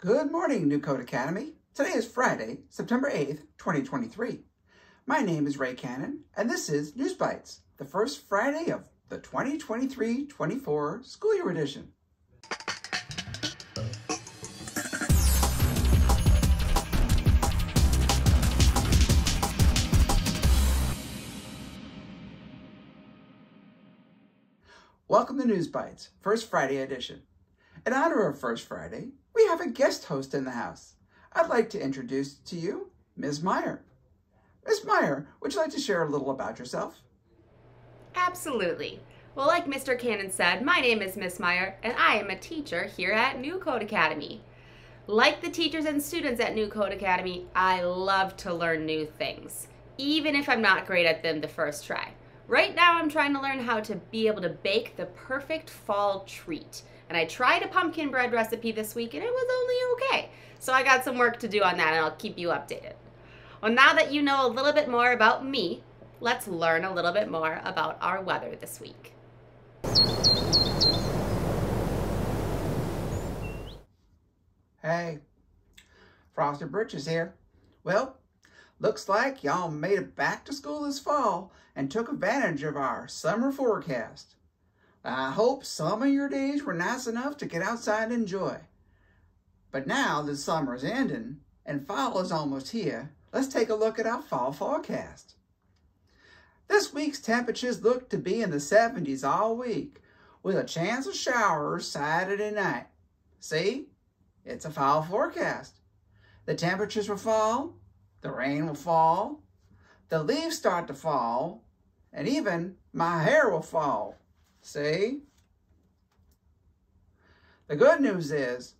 Good morning, New Code Academy. Today is Friday, September 8th, 2023. My name is Ray Cannon, and this is NewsBYTEs, the first Friday of the 2023-24 school year edition. Welcome to NewsBYTEs, First Friday edition. In honor of First Friday, we have a guest host in the house. I'd like to introduce to you Ms. Meyer. Ms. Meyer, would you like to share a little about yourself? Absolutely. Well, like Mr. Cannon said, my name is Miss Meyer, and I am a teacher here at New Code Academy. Like the teachers and students at New Code Academy, I love to learn new things, even if I'm not great at them the first try. Right now I'm trying to learn how to be able to bake the perfect fall treat. And I tried a pumpkin bread recipe this week and it was only okay. So I got some work to do on that and I'll keep you updated. Well, now that you know a little bit more about me, let's learn a little bit more about our weather this week. Hey, Frosted Britches here. Well, Looks like y'all made it back to school this fall and took advantage of our summer forecast. I hope some of your days were nice enough to get outside and enjoy. But now that summer is ending and fall is almost here, let's take a look at our fall forecast. This week's temperatures look to be in the 70s all week, with a chance of showers Saturday night. See? It's a fall forecast. The temperatures will fall the rain will fall, the leaves start to fall, and even my hair will fall. See? The good news is,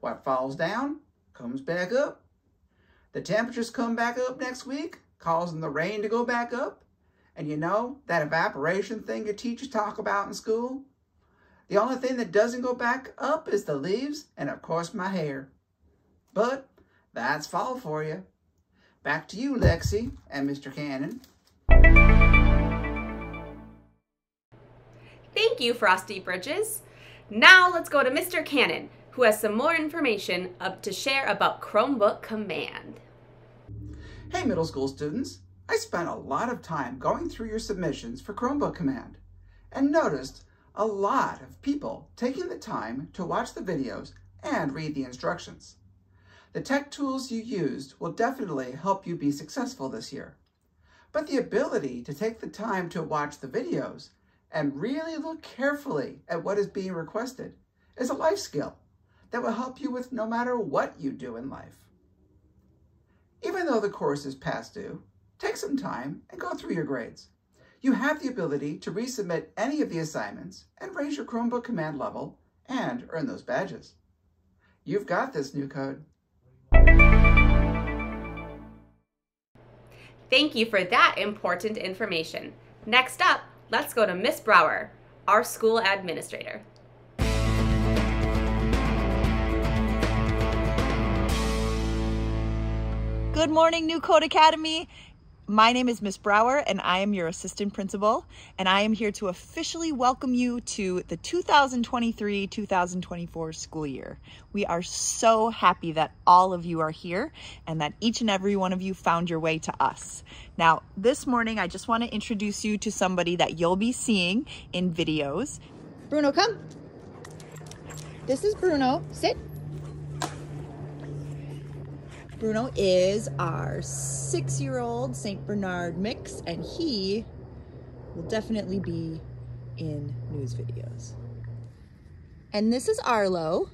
what falls down comes back up. The temperatures come back up next week, causing the rain to go back up. And you know, that evaporation thing your teachers talk about in school? The only thing that doesn't go back up is the leaves and, of course, my hair. But that's fall for you. Back to you, Lexi and Mr. Cannon. Thank you, Frosty Bridges. Now let's go to Mr. Cannon, who has some more information up to share about Chromebook Command. Hey, middle school students. I spent a lot of time going through your submissions for Chromebook Command and noticed a lot of people taking the time to watch the videos and read the instructions. The tech tools you used will definitely help you be successful this year. But the ability to take the time to watch the videos and really look carefully at what is being requested is a life skill that will help you with no matter what you do in life. Even though the course is past due, take some time and go through your grades. You have the ability to resubmit any of the assignments and raise your Chromebook command level and earn those badges. You've got this new code. Thank you for that important information. Next up, let's go to Miss Brower, our school administrator. Good morning, New Code Academy. My name is Miss Brower and I am your assistant principal and I am here to officially welcome you to the 2023-2024 school year. We are so happy that all of you are here and that each and every one of you found your way to us. Now, this morning I just want to introduce you to somebody that you'll be seeing in videos. Bruno, come. This is Bruno. Sit. Bruno is our six-year-old St. Bernard mix, and he will definitely be in news videos. And this is Arlo.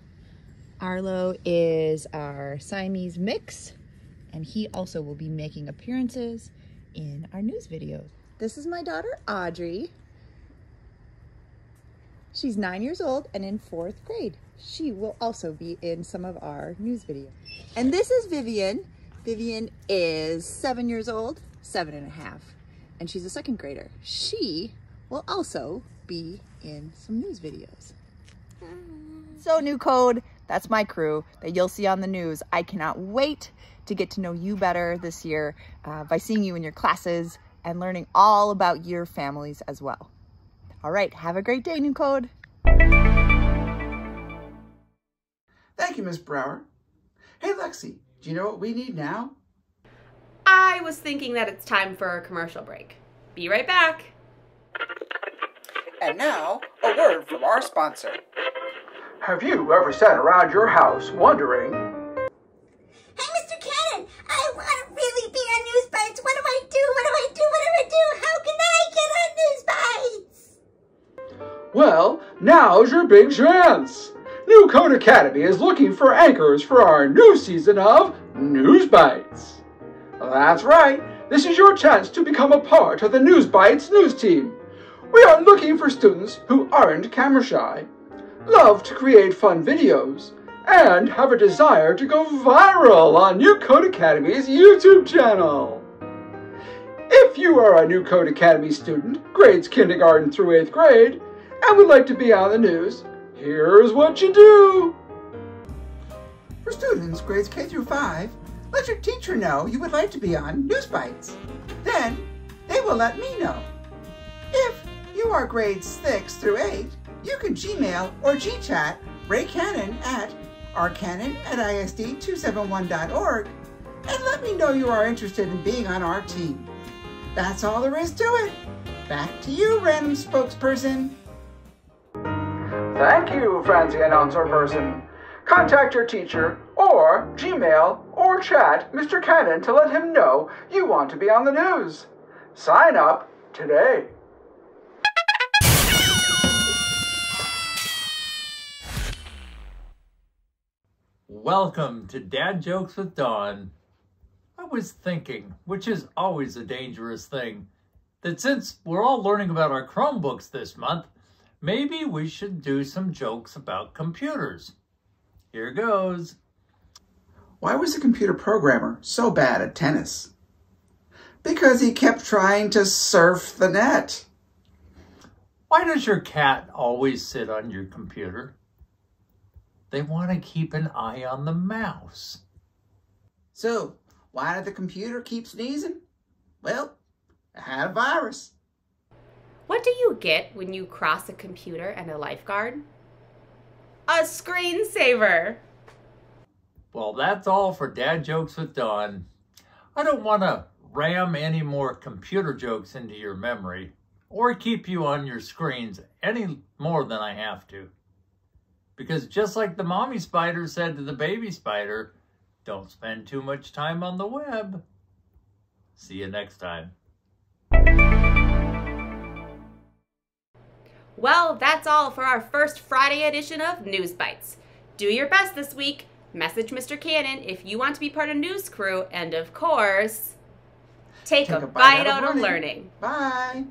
Arlo is our Siamese mix, and he also will be making appearances in our news videos. This is my daughter, Audrey. She's nine years old and in fourth grade. She will also be in some of our news videos. And this is Vivian. Vivian is seven years old, seven and a half, and she's a second grader. She will also be in some news videos. So new code, that's my crew that you'll see on the news. I cannot wait to get to know you better this year uh, by seeing you in your classes and learning all about your families as well. All right, have a great day, New Code. Thank you, Miss Brower. Hey, Lexi, do you know what we need now? I was thinking that it's time for a commercial break. Be right back. And now, a word from our sponsor. Have you ever sat around your house wondering, now's your big chance. New Code Academy is looking for anchors for our new season of NewsBYTEs. That's right, this is your chance to become a part of the NewsBYTEs news team. We are looking for students who aren't camera shy, love to create fun videos, and have a desire to go viral on New Code Academy's YouTube channel. If you are a New Code Academy student, grades kindergarten through 8th grade, and would like to be on the news, here's what you do. for students grades K through 5, let your teacher know you would like to be on NewsBYTEs. Then, they will let me know. If you are grades 6 through 8, you can Gmail or GChat Ray Cannon at rcannon at isd271.org and let me know you are interested in being on our team. That's all there is to it. Back to you, random spokesperson. Thank you, Francie Announcer Person. Contact your teacher or Gmail or chat Mr. Cannon to let him know you want to be on the news. Sign up today. Welcome to Dad Jokes with Dawn. I was thinking, which is always a dangerous thing, that since we're all learning about our Chromebooks this month, maybe we should do some jokes about computers. Here goes. Why was the computer programmer so bad at tennis? Because he kept trying to surf the net. Why does your cat always sit on your computer? They want to keep an eye on the mouse. So, why did the computer keep sneezing? Well, it had a virus. What do you get when you cross a computer and a lifeguard? A screensaver. Well, that's all for Dad Jokes with Dawn. I don't want to ram any more computer jokes into your memory or keep you on your screens any more than I have to. Because just like the mommy spider said to the baby spider, don't spend too much time on the web. See you next time. Well, that's all for our first Friday edition of NewsBYTEs. Do your best this week. Message Mr. Cannon if you want to be part of News Crew, and of course, take, a, bite, out of learning. Bye.